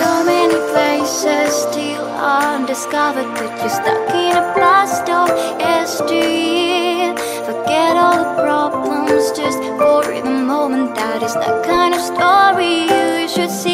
So many places still undiscovered But you're stuck in a blast of yesteryear Forget all the problems just for the moment That is the kind of story you should see.